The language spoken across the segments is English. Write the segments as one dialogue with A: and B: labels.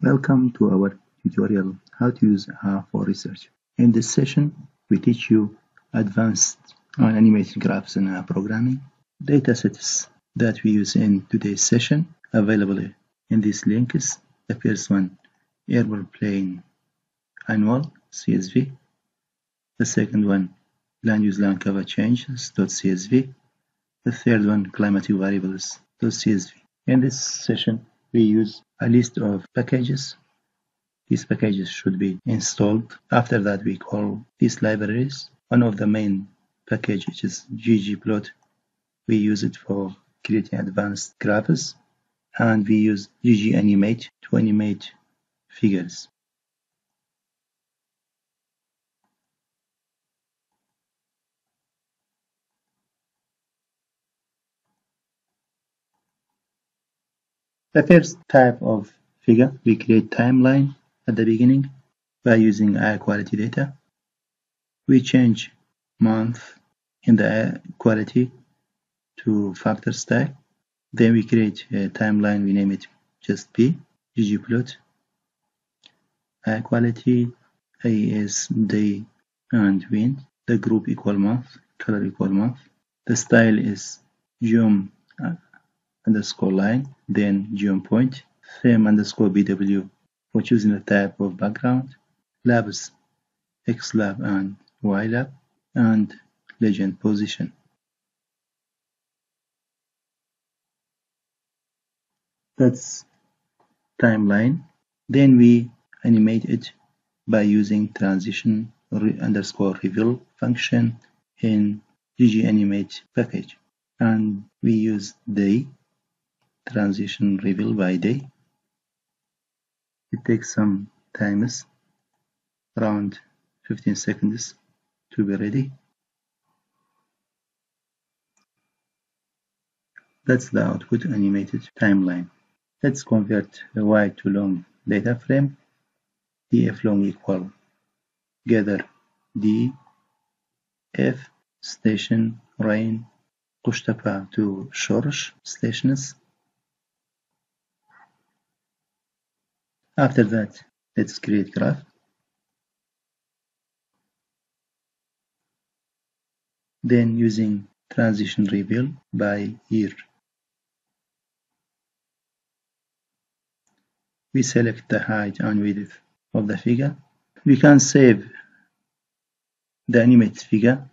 A: Welcome to our tutorial how to use R for research. In this session, we teach you advanced animated graphs in R programming, datasets that we use in today's session available in these links. The first one, airplane annual CSV. The second one, land use land cover changes.csv. The third one, climatic variables.csv. In this session, we use a list of packages. These packages should be installed. After that, we call these libraries. One of the main packages is ggplot. We use it for creating advanced graphs. And we use gganimate to animate figures. The first type of figure, we create timeline at the beginning by using air quality data. We change month in the air quality to factor stack. Then we create a timeline, we name it just P, ggplot. Air quality, A is day and wind. The group equal month, color equal month. The style is geom underscore line, then geom point, theme underscore bw for choosing the type of background, labs xlab and ylab, and legend position. That's timeline. Then we animate it by using transition underscore reveal function in gganimate package. And we use day transition reveal by day. It takes some times, around 15 seconds to be ready. That's the output animated timeline. Let's convert the wide to long data frame. df long equal gather d f station rain قشتپا to shorsh stations After that, let's create graph. Then using transition reveal by year. We select the height and width of the figure. We can save the animated figure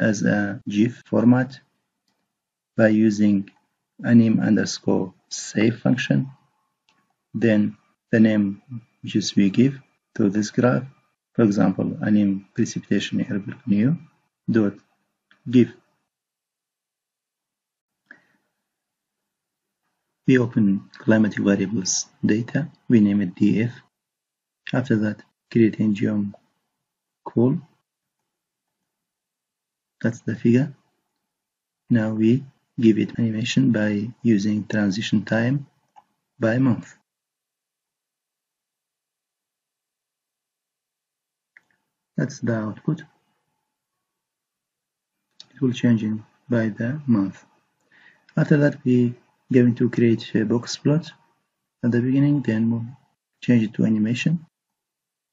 A: as a GIF format by using anim underscore save function then the name which we gif to this graph, for example, a name precipitation new dot give. We open climatic variables data, we name it df. After that, create geom call. That's the figure. Now we give it animation by using transition time by month. That's the output. It will change in by the month. After that, we going to create a box plot at the beginning, then we'll change it to animation.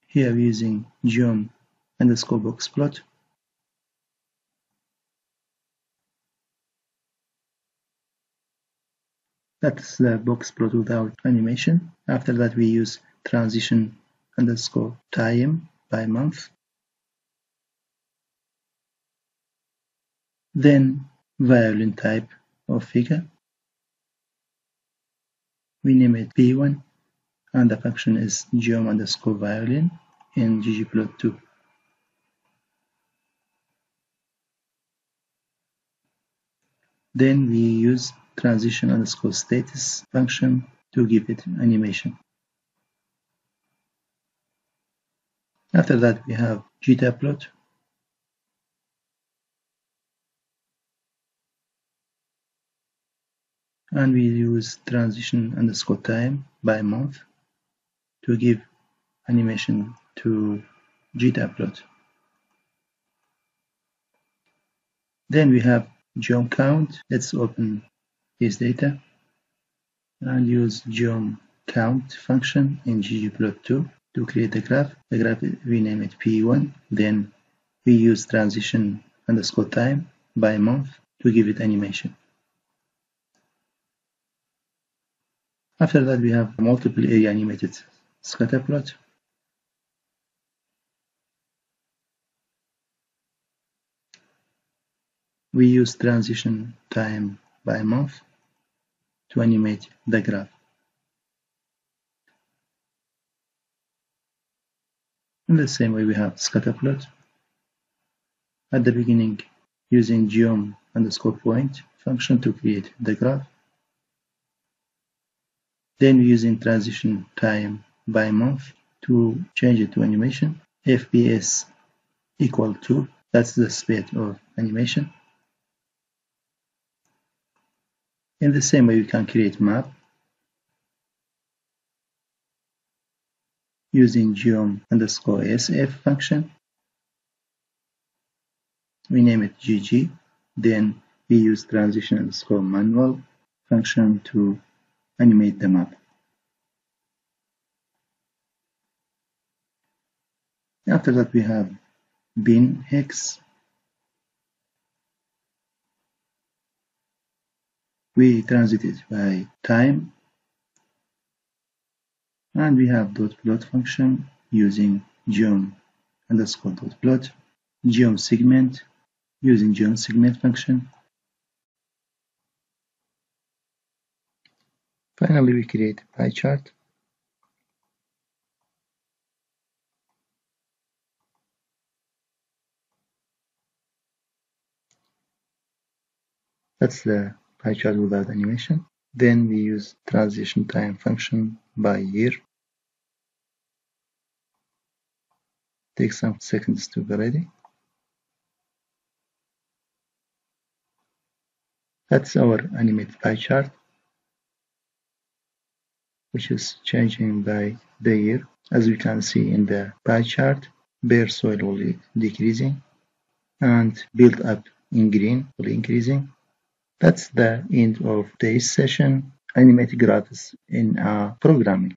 A: Here we're using geom underscore box plot. That's the box plot without animation. After that, we use transition underscore time by month. Then violin type of figure. We name it P1 and the function is geom underscore violin in ggplot2. Then we use transition underscore states function to give it animation. After that we have gtaplot and we use transition underscore time by month to give animation to gtaplot. Then we have geom count. Let's open this data and use geom count function in ggplot2 to create the graph. The graph, we name it P1. Then we use transition underscore time by month to give it animation. After that, we have multiple area animated scatter plot. We use transition time by month to animate the graph. In the same way, we have scatter plot. At the beginning, using geom underscore point function to create the graph. Then using transition time by month to change it to animation. FPS equal to, that's the speed of animation. In the same way, we can create map using geom underscore sf function. We name it gg. Then we use transition underscore manual function to animate the map. After that, we have bin hex. We transit it by time and we have dot plot function using geom underscore dot plot, geom segment using geom segment function. Finally, we create a pie chart. That's the pie chart without animation. Then we use transition time function by year. Take some seconds to be ready. That's our animated pie chart, which is changing by the year. As we can see in the pie chart, bare soil will decreasing and build up in green will increasing. That's the end of today's session, animated graphs in uh, programming.